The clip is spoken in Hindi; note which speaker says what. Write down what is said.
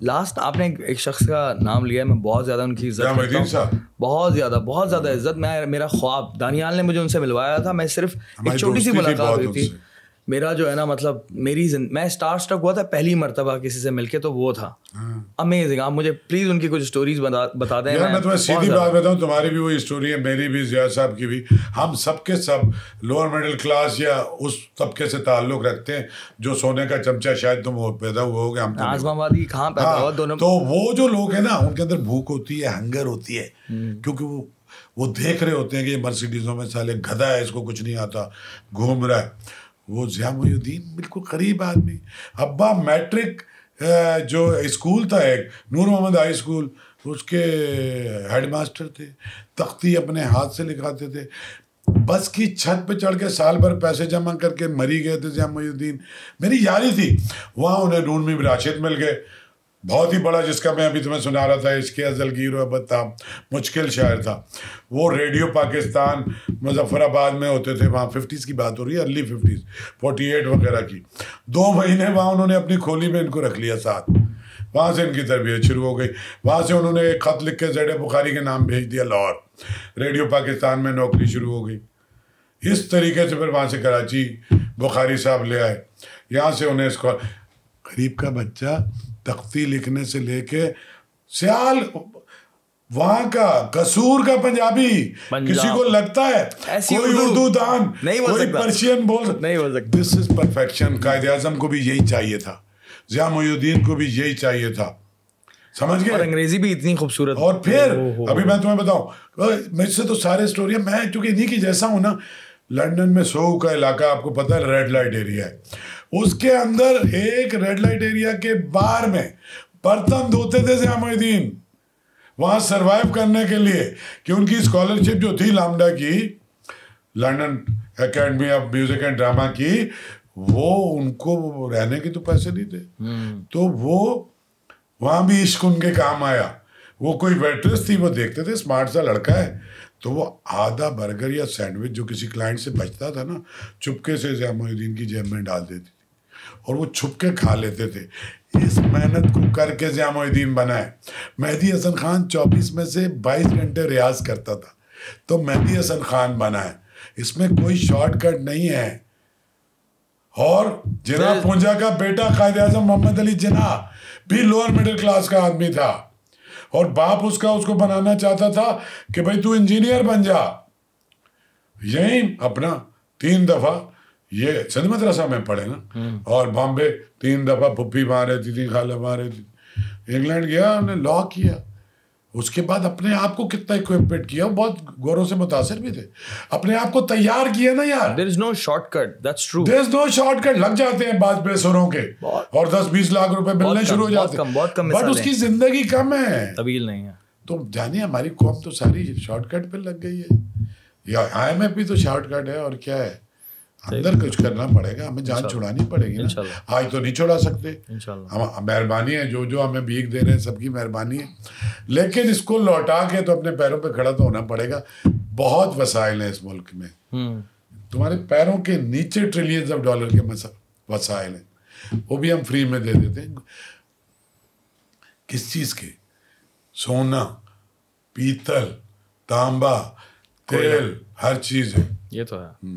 Speaker 1: लास्ट आपने एक, शख्स का नाम लिया है मैं बहुत ज़्यादा उनकी इज़्ज़त करता हूँ। बहुत ज़्यादा बहुत ज़्यादा इज़्ज़त। मैं मेरा ख्वाब दानियाल ने मुझे उनसे मिलवाया था मैं सिर्फ़ एक छोटी सी मुलाकात हुई थी। मेरा जो है ना मतलब मेरी मैं स्टार स्टक हुआ था पहली मरतबा किसी से मिलके तो वो था। अमेजिंग हाँ। आप मुझे प्लीज़ उनकी कुछ स्टोरीज बता बता दें
Speaker 2: मैं, मैं तुम्हें सीधी बात बताऊँ तुम्हारी भी वही स्टोरी है मेरी भी जिया साहब की भी। हम सबके सब लोअर मिडिल क्लास या उस तबके से ताल्लुक रखते हैं जो सोने का चमचा शायद तुम पैदा हुए हो हम
Speaker 1: तो आजमाबादी कहाँ पैदा हाँ, हुआ दोनों
Speaker 2: तो वो जो लोग हैं ना उनके अंदर भूख होती है हंगर होती है। हम्म। क्योंकि वो वो देख रहे होते हैं कि मर्सिडीजों में साले गधा है इसको कुछ नहीं आता घूम रहा है। वो जिया मोहुद्दीन बिल्कुल करीब आदमी। अब्बा मैट्रिक जो स्कूल था एक, नूर मोहम्मद हाई स्कूल, उसके हेड मास्टर थे, तख्ती अपने हाथ से लिखाते थे। बस की छत पे चढ़ के साल भर पैसे जमा करके मरी गए थे जिया मोहुद्दीन मेरी यारी थी, वहाँ उन्हें नून में राशिद मिल गए। बहुत ही बड़ा जिसका मैं अभी तुम्हें सुना रहा था इसके अजल गिर था। मुश्किल शायर था। वो रेडियो पाकिस्तान मुजफ्फराबाद में होते थे, वहाँ फिफ्टीज़ की बात हो रही है अर्ली फिफ्टीज़ फोर्टी एट वगैरह की। दो महीने वहाँ उन्होंने अपनी खोली में इनको रख लिया साथ। वहाँ से इनकी तरबियत शुरू हो गई। वहाँ से उन्होंने एक ख़त लिख के जैड बुखारी के नाम भेज दिया, लाहौर। रेडियो पाकिस्तान में नौकरी शुरू हो गई। इस तरीके से फिर वहाँ से कराची बुखारी साहब ले आए। यहाँ से उन्हें इसको गरीब का बच्चा तख्ती लिखने से लेके सियाल वहाँ का कसूर का पंजाबी किसी को लगता है कोई उर्दू। दान नहीं कोई पर्शियन बोल
Speaker 1: नहीं बोल सकता।
Speaker 2: दिस इज़ परफेक्शन कायदे आज़म को भी यही चाहिए था। जिया मोहुद्दीन को भी यही चाहिए था। समझ गए?
Speaker 1: अंग्रेज़ी भी इतनी खूबसूरत
Speaker 2: और फिर अभी मैं तुम्हें बताऊँ मुझसे तो सारे स्टोरी मैं क्योंकि इन्हीं की जैसा हूँ ना लंदन में सो का इलाका आपको पता है रेड लाइट एरिया है। उसके अंदर एक रेड लाइट एरिया के बार में बर्तन धोते थे श्यामुद्दीन वहाँ सरवाइव करने के लिए कि उनकी स्कॉलरशिप जो थी लामडा की London Academy of Music and Drama की वो उनको रहने के तो पैसे नहीं थे। हम्म। तो वो वहाँ भी इश्क उनके काम आया। वो कोई वेट्रेस थी वो देखते थे स्मार्ट सा लड़का है। तो वो आधा बर्गर या सैंडविच जो किसी क्लाइंट से बचता था ना चुपके से जयामुद्दीन की जेब में डाल देती और वो छुप के खा लेते थे। इस मेहनत को करके जयामुद्दीन बनाए मेहदी हसन खान चौबीस में से बाईस घंटे रियाज करता था। तो मेहदी हसन खान बना है। इसमें कोई शॉर्टकट नहीं है। और जिना पूंजा का बेटा कायद आज़म मोहम्मद अली जिना भी लोअर मिडिल क्लास का आदमी था। और बाप उसका उसको बनाना चाहता था कि भाई तू इंजीनियर बन जा। यही अपना तीन दफ़ा ये सिंध मदरसा में पढ़े ना। हम्म। और बॉम्बे तीन दफ़ा पुप्पी वहाँ रहती थी खाला रहती थी। इंग्लैंड गया उन्हें लॉ किया। उसके बाद अपने आप को कितना इक्विपमेंट किया बहुत गौरव से मुतासर भी थे। अपने आप को तैयार किया ना यार।
Speaker 1: There is no shortcut that's true
Speaker 2: there is no shortcut लग जाते हैं बाद बेसुरों के। और 10 20 लाख रुपए मिलने शुरू हो जाते।
Speaker 1: हैं बहुत कम
Speaker 2: बट उसकी ज़िंदगी कम है।
Speaker 1: तबील नहीं है।
Speaker 2: तो जानिए हमारी कौम तो सारी शॉर्टकट पे लग गई है। या आईएमएफ भी तो शॉर्टकट है और क्या है? अंदर कुछ करना पड़ेगा हमें जान छुड़ानी पड़ेगी ना। आज तो नहीं छुड़ा सकते। हम मेहरबानी है जो जो हमें भीख दे रहे हैं सबकी मेहरबानी है। लेकिन इसको लौटा के तो अपने पैरों पे खड़ा तो होना पड़ेगा। बहुत वसाइल हैं इस मुल्क में। हम्म। तुम्हारे पैरों के नीचे ट्रिलियंस ऑफ़ डॉलर के वसाइल हैं। वो भी हम फ्री में दे देते हैं। किस चीज़ के? सोना पीतल तांबा तेल हर चीज़ है।
Speaker 1: ये तो है।